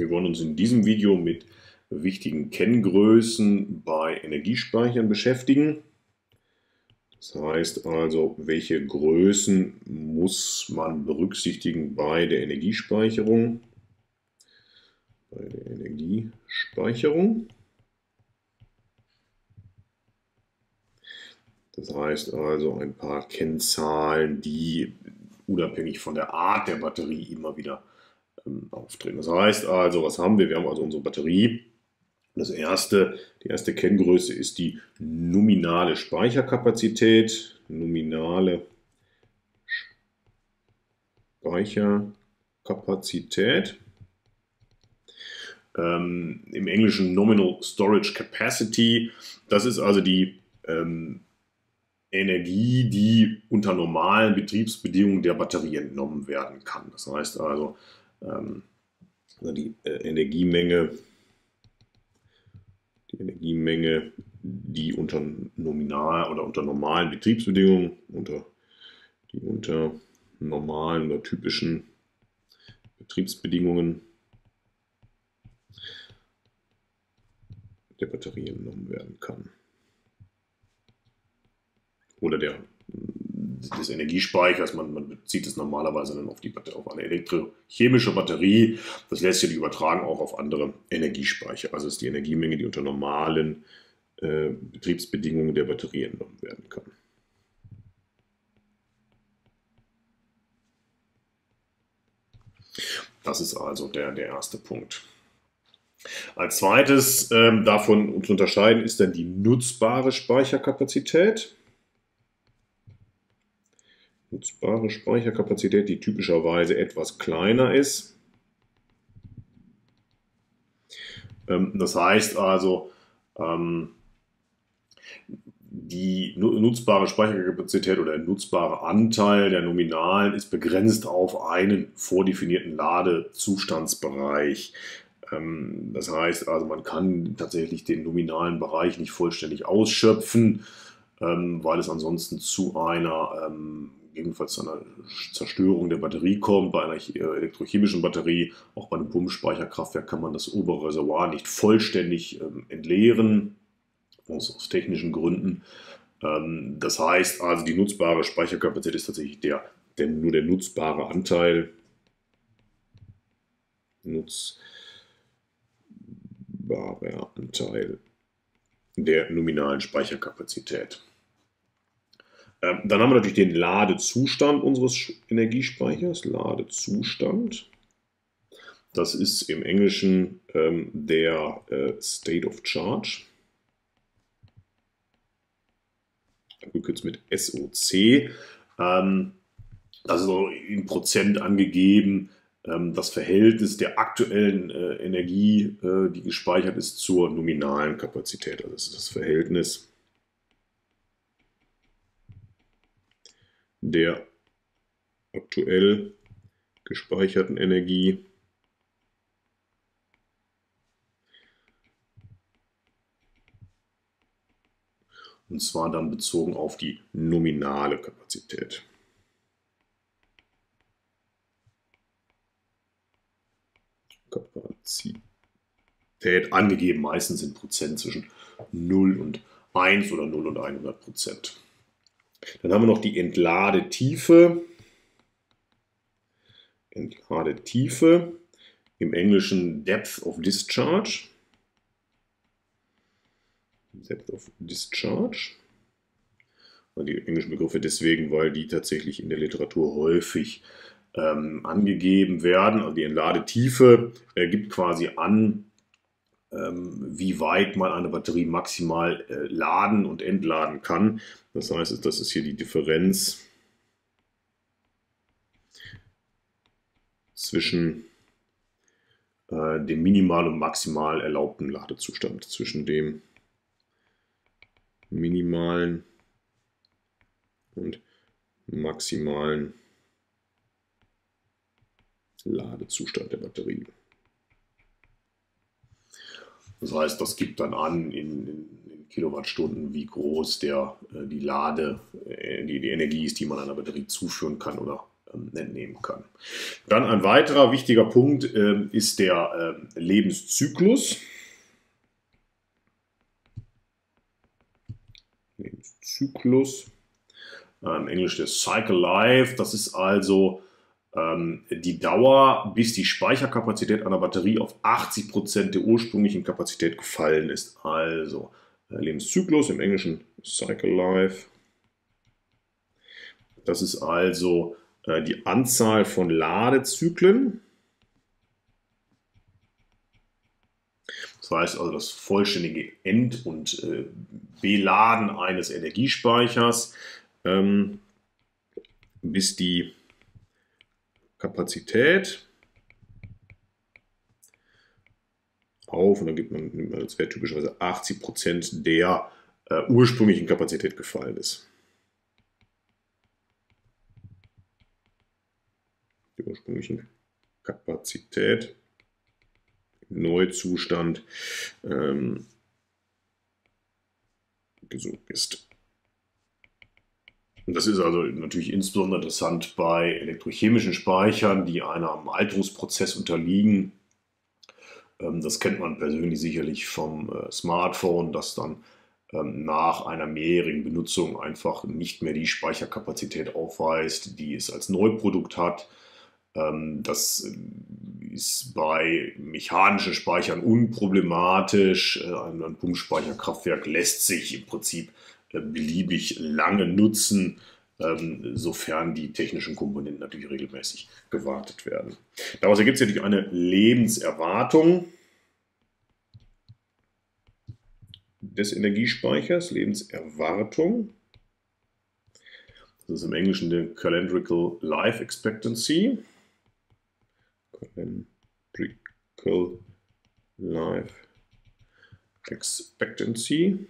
Wir wollen uns in diesem Video mit wichtigen Kenngrößen bei Energiespeichern beschäftigen. Das heißt also, welche Größen muss man berücksichtigen bei der Energiespeicherung? Bei der Energiespeicherung. Das heißt also ein paar Kennzahlen, die unabhängig von der Art der Batterie immer wieder ähm, auftreten. Das heißt also, was haben wir? Wir haben also unsere Batterie. Das erste, die erste Kenngröße ist die nominale Speicherkapazität. Nominale Speicherkapazität. Ähm, Im Englischen Nominal Storage Capacity. Das ist also die ähm, Energie, die unter normalen Betriebsbedingungen der Batterie entnommen werden kann. Das heißt also, ähm, also die äh, Energiemenge, die Energiemenge, die unter nominal oder unter normalen Betriebsbedingungen, unter die unter normalen oder typischen Betriebsbedingungen der Batterie entnommen werden kann. Oder der, des Energiespeichers. Man, man bezieht es normalerweise dann auf, die, auf eine elektrochemische Batterie. Das lässt sich übertragen auch auf andere Energiespeicher. Also ist die Energiemenge, die unter normalen äh, Betriebsbedingungen der Batterie entnommen werden kann. Das ist also der, der erste Punkt. Als zweites ähm, davon zu unterscheiden ist dann die nutzbare Speicherkapazität nutzbare Speicherkapazität, die typischerweise etwas kleiner ist. Ähm, das heißt also, ähm, die nutzbare Speicherkapazität oder der nutzbare Anteil der Nominalen ist begrenzt auf einen vordefinierten Ladezustandsbereich. Ähm, das heißt also, man kann tatsächlich den nominalen Bereich nicht vollständig ausschöpfen, weil es ansonsten zu einer gegebenenfalls zu einer Zerstörung der Batterie kommt. Bei einer elektrochemischen Batterie, auch bei einem Pumpspeicherkraftwerk, kann man das obere Reservoir nicht vollständig ähm, entleeren, aus, aus, technischen Gründen. Ähm, das heißt also, die nutzbare Speicherkapazität ist tatsächlich der, der nur der nutzbare Anteil. Nutzbarer Anteil der nominalen Speicherkapazität. Ähm, dann haben wir natürlich den Ladezustand unseres Energiespeichers. Ladezustand. Das ist im Englischen ähm, der äh, State of Charge. Abgekürzt mit SOC. Ähm, das ist so in Prozent angegeben ähm, das Verhältnis der aktuellen äh, Energie, äh, die gespeichert ist, zur nominalen Kapazität. Also das ist das Verhältnis der aktuell gespeicherten Energie und zwar dann bezogen auf die nominale Kapazität. Kapazität angegeben meistens in Prozent zwischen 0 und 1 oder 0 und 100 Prozent. Dann haben wir noch die Entladetiefe. Entladetiefe. Im Englischen Depth of Discharge. Depth of Discharge. Und die englischen Begriffe deswegen, weil die tatsächlich in der Literatur häufig ähm, angegeben werden. Also die Entladetiefe äh, gibt quasi an, wie weit man eine Batterie maximal äh, laden und entladen kann. Das heißt, das ist hier die Differenz zwischen äh, dem minimal und maximal erlaubten Ladezustand, zwischen dem minimalen und maximalen Ladezustand der Batterie. Das heißt, das gibt dann an in, in, in Kilowattstunden, wie groß der, äh, die Lade, äh, die, die Energie ist, die man einer Batterie zuführen kann oder ähm, entnehmen kann. Dann ein weiterer wichtiger Punkt äh, ist der äh, Lebenszyklus. Lebenszyklus. Äh, Im Englisch der Cycle Life. Das ist also die Dauer, bis die Speicherkapazität einer Batterie auf 80% der ursprünglichen Kapazität gefallen ist. Also äh, Lebenszyklus im Englischen Cycle Life. Das ist also äh, die Anzahl von Ladezyklen. Das heißt also das vollständige End- und äh, Beladen eines Energiespeichers, ähm, bis die Kapazität auf und dann gibt man, nimmt man das wäre typischerweise 80% der äh, ursprünglichen Kapazität gefallen ist. Die ursprünglichen Kapazität Neuzustand ähm, gesucht ist. Das ist also natürlich insbesondere interessant bei elektrochemischen Speichern, die einem Alterungsprozess unterliegen. Ähm, das kennt man persönlich sicherlich vom äh, Smartphone, das dann ähm, nach einer mehrjährigen Benutzung einfach nicht mehr die Speicherkapazität aufweist, die es als Neuprodukt hat. Ähm, das äh, ist bei mechanischen Speichern unproblematisch. Äh, ein Pumpspeicherkraftwerk lässt sich im Prinzip beliebig lange nutzen, ähm, sofern die technischen Komponenten natürlich regelmäßig gewartet werden. Daraus ergibt sich natürlich eine Lebenserwartung des Energiespeichers, Lebenserwartung. Das ist im Englischen die Calendrical Life Expectancy. Calendrical Life Expectancy.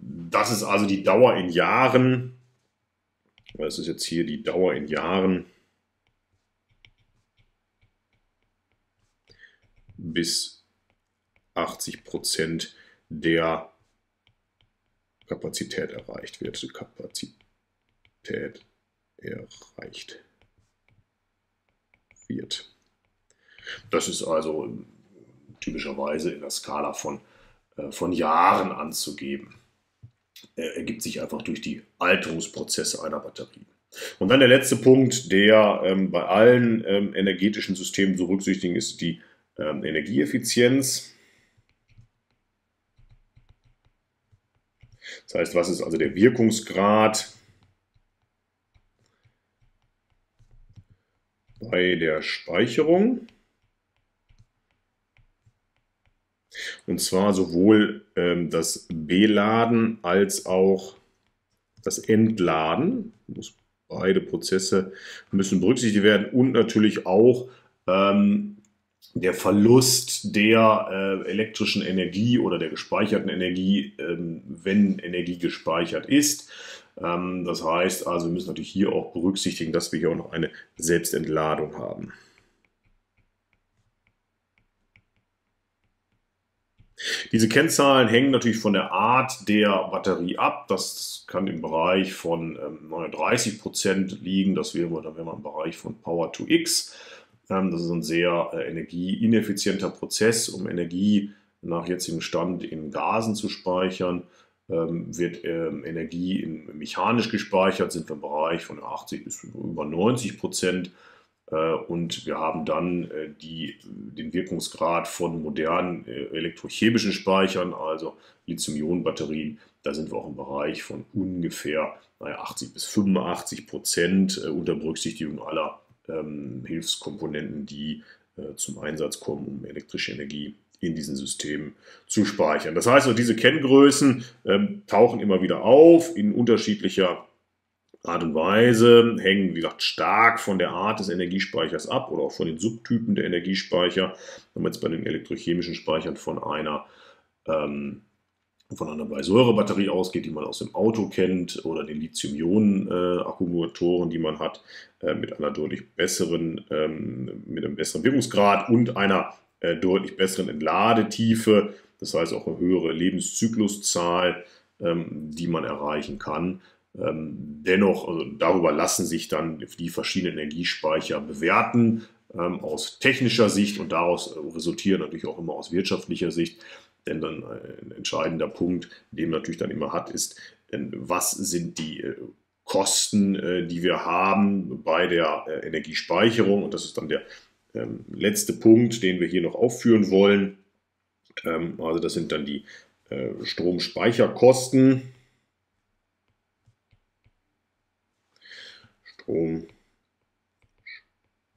Das ist also die Dauer in Jahren. Das ist jetzt hier die Dauer in Jahren bis 80 Prozent der Kapazität erreicht wird. Kapazität erreicht wird. Das ist also typischerweise in der Skala von, äh, von Jahren anzugeben ergibt sich einfach durch die Alterungsprozesse einer Batterie. Und dann der letzte Punkt, der ähm, bei allen ähm, energetischen Systemen zu berücksichtigen ist, die ähm, Energieeffizienz. Das heißt, was ist also der Wirkungsgrad bei der Speicherung? Und zwar sowohl ähm, das Beladen als auch das Entladen. Beide Prozesse müssen berücksichtigt werden und natürlich auch ähm, der Verlust der äh, elektrischen Energie oder der gespeicherten Energie, ähm, wenn Energie gespeichert ist. Ähm, das heißt also, wir müssen natürlich hier auch berücksichtigen, dass wir hier auch noch eine Selbstentladung haben. Diese Kennzahlen hängen natürlich von der Art der Batterie ab. Das kann im Bereich von ähm, 39 Prozent liegen. Das wäre dann wäre man im Bereich von Power to X. Ähm, das ist ein sehr äh, energieineffizienter Prozess, um Energie nach jetzigem Stand in Gasen zu speichern. Ähm, wird ähm, Energie mechanisch gespeichert, sind wir im Bereich von 80 bis über 90 Prozent. Äh, und wir haben dann äh, die, den Wirkungsgrad von modernen äh, elektrochemischen Speichern, also Lithium-Ionen-Batterien. Da sind wir auch im Bereich von ungefähr naja, 80 bis 85 Prozent unter Berücksichtigung aller ähm, Hilfskomponenten, die zum Einsatz kommen, um elektrische Energie in diesen Systemen zu speichern. Das heißt, diese Kenngrößen ähm, tauchen immer wieder auf in unterschiedlicher Art und Weise hängen, wie gesagt, stark von der Art des Energiespeichers ab oder auch von den Subtypen der Energiespeicher. Wenn man jetzt bei den elektrochemischen Speichern von einer ähm, von einer Bleisäurebatterie ausgeht, die man aus dem Auto kennt, oder den Lithium-Ionen-Akkumulatoren, die man hat, äh, mit einer deutlich besseren, ähm, mit einem besseren Wirkungsgrad und einer äh, deutlich besseren Entladetiefe, das heißt auch eine höhere Lebenszykluszahl, ähm, die man erreichen kann. Ähm, dennoch, also darüber lassen sich dann die verschiedenen Energiespeicher bewerten ähm, aus technischer Sicht und daraus äh, resultiert natürlich auch immer aus wirtschaftlicher Sicht. Denn dann ein entscheidender Punkt, den man natürlich dann immer hat, ist, was sind die äh, Kosten, äh, die wir haben bei der Energiespeicherung. Und das ist dann der ähm, letzte Punkt, den wir hier noch aufführen wollen. also das sind dann die Stromspeicherkosten.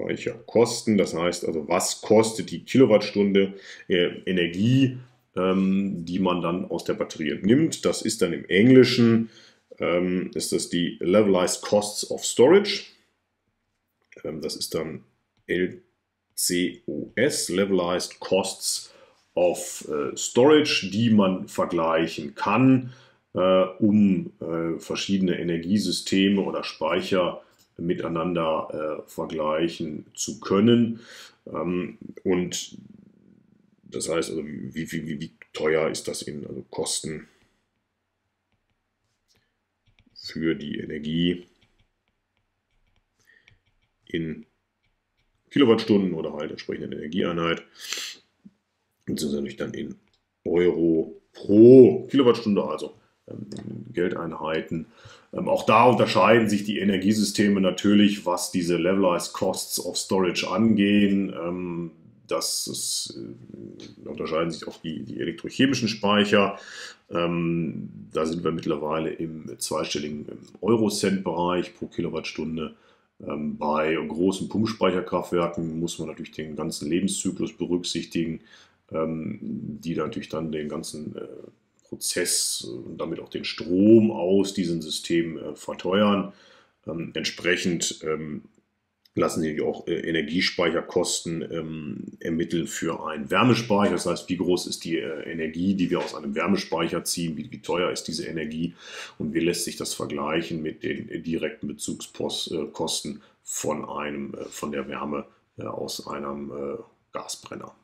Stromspeicherkosten, das heißt also, was kostet die Kilowattstunde äh, Energie, ähm, die man dann aus der Batterie entnimmt. Das ist dann im Englischen, ähm, ist das die Levelized Costs of Storage. Ähm, das ist dann LCOS, Levelized Costs of äh, Storage, die man vergleichen kann, äh, um äh, verschiedene Energiesysteme oder Speicher miteinander äh, vergleichen zu können. Ähm, und das heißt, also wie, wie, wie, wie teuer ist das in also Kosten für die Energie in Kilowattstunden oder halt entsprechende Energieeinheit. Natürlich dann in Euro pro Kilowattstunde, also ähm, Geldeinheiten. Ähm, auch da unterscheiden sich die Energiesysteme natürlich, was diese Levelized Costs of Storage angehen. Ähm, das ist, äh, unterscheiden sich auch die, die elektrochemischen Speicher. Ähm, da sind wir mittlerweile im zweistelligen Euro-Cent-Bereich pro Kilowattstunde. Ähm, bei großen Pumpspeicherkraftwerken muss man natürlich den ganzen Lebenszyklus berücksichtigen, ähm, die natürlich dann den ganzen äh, Prozess und damit auch den Strom aus diesen Systemen äh, verteuern. Ähm, entsprechend ähm, lassen sich auch äh, Energiespeicherkosten ähm, ermitteln für einen Wärmespeicher. Das heißt, wie groß ist die äh, Energie, die wir aus einem Wärmespeicher ziehen, wie, wie, teuer ist diese Energie und wie lässt sich das vergleichen mit den äh, direkten Bezugskosten von, einem, äh, von der Wärme äh, aus einem Gasbrenner.